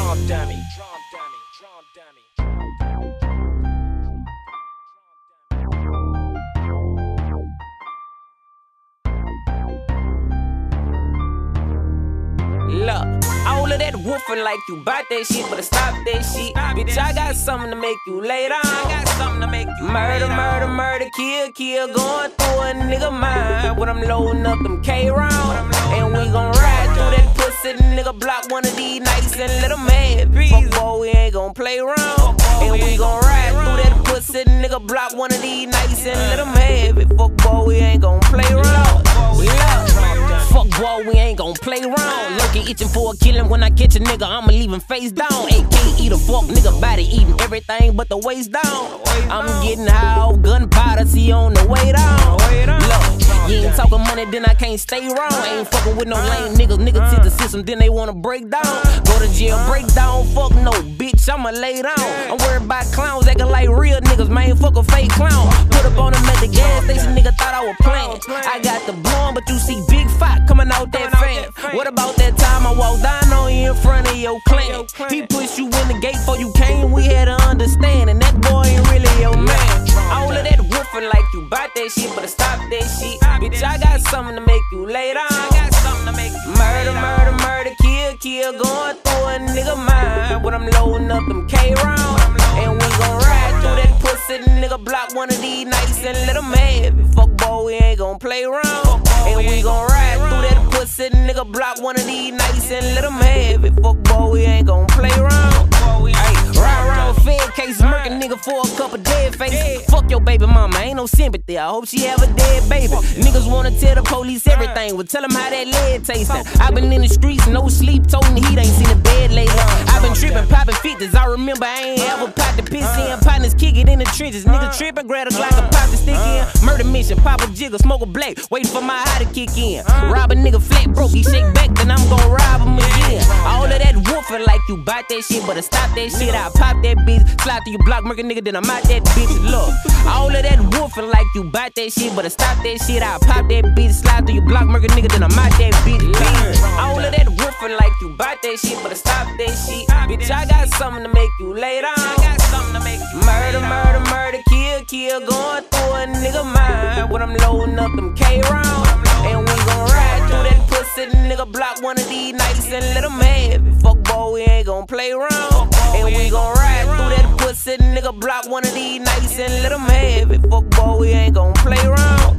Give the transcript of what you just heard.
Drum dummy. Drum dummy. Drum dummy. Look, all of that woofing like you bought that shit, but stop that shit. Bitch, I got something to make you lay down. I got something to make you murder, murder, murder, kill, kill, going through a nigga mind when I'm loading up them K rounds, and we gon' ride through that pussy nigga block one of these nights and let 'em have it. Fuck boy, we ain't gon' play around, and we gon' ride through that pussy nigga block one of these nights and have it. Fuck boy, we ain't gon' play around. Yeah. Fuck boy, we ain't gon' play around. Lurking, itching for a killing. When I catch a nigga, I'ma leave him face down. AK eat a fuck nigga body, eating everything but the waist down. I'm getting high off gunpowder, see on the way down. You ain't talking money, then I can't stay wrong. Ain't fucking with no lame niggas. Niggas see the system, then they wanna break down. Go to jail, break down. Fuck no, bitch, I'ma lay down. I'm worried about clowns acting like real niggas, man. Fuck a fake clown. Put up on him at the gas station, nigga thought I was playing. I got the blonde, but you see big fight coming out that fan. What about that time I walked down on you in front of your clan? He pushed you in the gate before you came, we had to understand. And that boy ain't really your man. All of that woofing like you bought that shit, but something to make you lay down. I got something to make you murder, murder, murder, kill, kill, going through a nigga mind when I'm loading up them K rounds. And we gon' ride through that pussy nigga block one of these nights and let 'em have it. Fuck boy, we ain't gon' play around. And we gon' ride through that pussy nigga block one of these nights and let 'em have it. Fuck boy, we ain't gon' play around. For a couple dead faces. Fuck your baby mama, ain't no sympathy. I hope she have a dead baby. Niggas wanna tell the police everything. Well, tell them how that lead tasting. i been in the streets, no sleep, toting heat, ain't seen a bed lately. i been tripping, popping fifties. I remember I Partners kick it in the trenches. Nigga tripping, grab a Glock and pop the stick in. Murder mission, pop a jigger, smoke a black, waiting for my high to kick in. Rob a nigga flat broke, he shake back, then I'm gon' rob him again. All of that woofing like you bought that shit, but stop that shit. I pop that bitch, slide through your block, murk a nigga, then I'm out that bitch. Look, all of that woofing like you bought that shit, but stop that shit. I pop that bitch, slide through your block, murk a nigga, then I'm out that bitch. All of that woofing like you bought that shit, but stop that shit. Bitch, I got something to make you lay down. Murder, murder, murder, kill, kill, going through a nigga mind when I'm loading up them K rounds. And we gon' ride through that pussy nigga block one of these nights and let 'em have it. Fuck boy, we ain't gon' play around. And we gon' ride through that pussy nigga block one of these nights and let 'em have it. Fuck boy, we ain't gon' play around.